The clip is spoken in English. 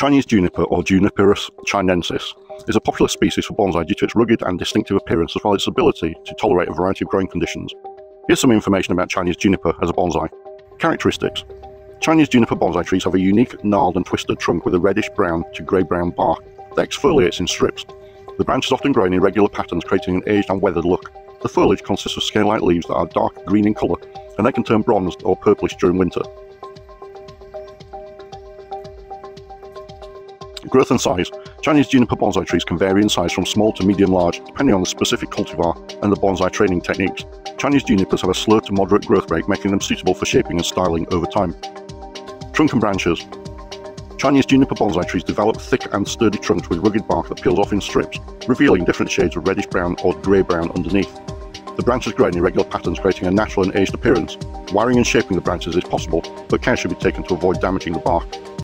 Chinese juniper, or Juniperus chinensis, is a popular species for bonsai due to its rugged and distinctive appearance as well as its ability to tolerate a variety of growing conditions. Here's some information about Chinese juniper as a bonsai. Characteristics Chinese juniper bonsai trees have a unique gnarled and twisted trunk with a reddish brown to grey brown bark that exfoliates in strips. The branches often grow in irregular patterns, creating an aged and weathered look. The foliage consists of scale-like leaves that are dark green in colour, and they can turn bronzed or purplish during winter. Growth and size. Chinese juniper bonsai trees can vary in size from small to medium large, depending on the specific cultivar and the bonsai training techniques. Chinese junipers have a slow to moderate growth rate, making them suitable for shaping and styling over time. Trunk and branches. Chinese juniper bonsai trees develop thick and sturdy trunks with rugged bark that peels off in strips, revealing different shades of reddish brown or grey brown underneath. The branches grow in irregular patterns, creating a natural and aged appearance. Wiring and shaping the branches is possible, but care should be taken to avoid damaging the bark.